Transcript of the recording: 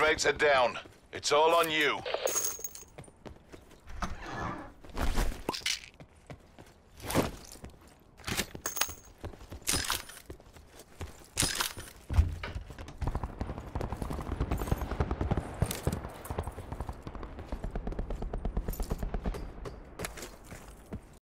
Rates are down. It's all on you.